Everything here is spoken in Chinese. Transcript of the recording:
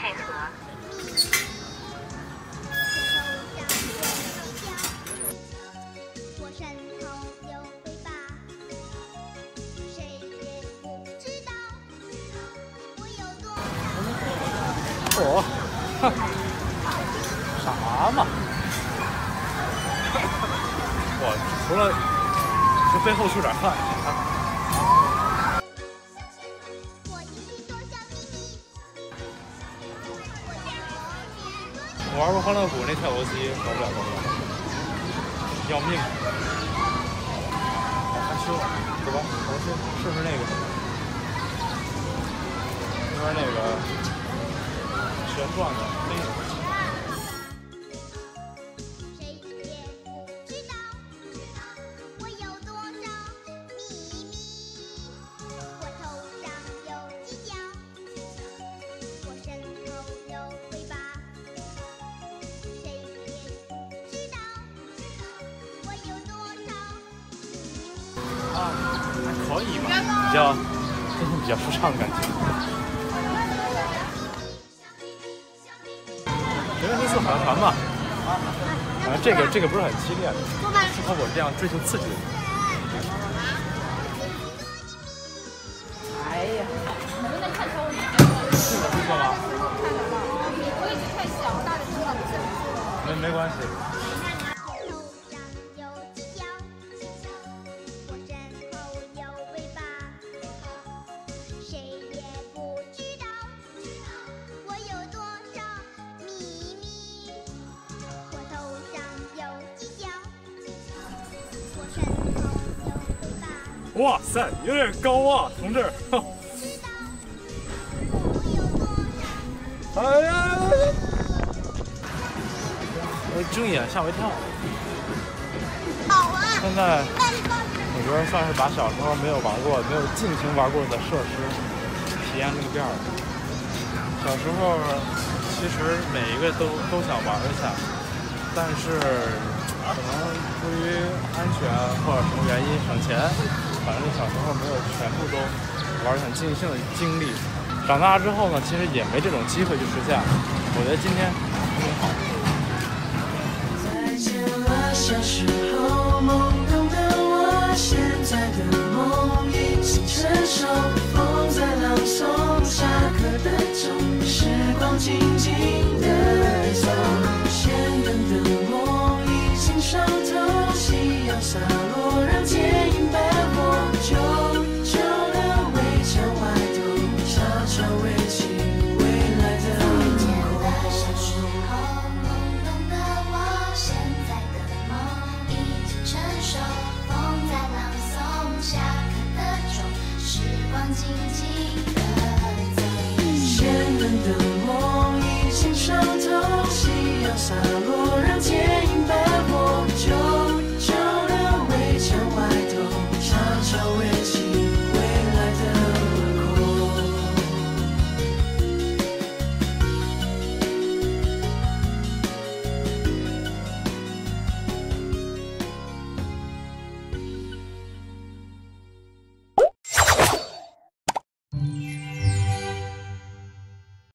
配合。我身后有尾巴，谁也不知道我有多我，哼，啥嘛？我除了就背后出点汗啊。我玩过欢乐谷那跳楼机，玩不了，玩不了，要命！好害羞，走吧，我去试试那个，那边那个旋转的那个。可以嘛，比较真的比较舒畅的感觉。学院第四海盗船吧，反正这个这个不是很激烈的，适合我这样追求刺激的。人。哎呀，能哇塞，有点高啊，同志。哎呀！我睁眼吓我一跳。现在我觉得算是把小时候没有玩过、没有尽情玩过的设施体验了个遍儿。小时候其实每一个都都想玩一下，但是可能出于安全或者什么原因省钱，反正小时候没有全部都玩得很尽兴的经历。长大之后呢，其实也没这种机会去实现。我觉得今天挺好。再见了，小时候懵懂的我，现在的的走。先等的梦已经伤透，夕阳洒落，让剪影斑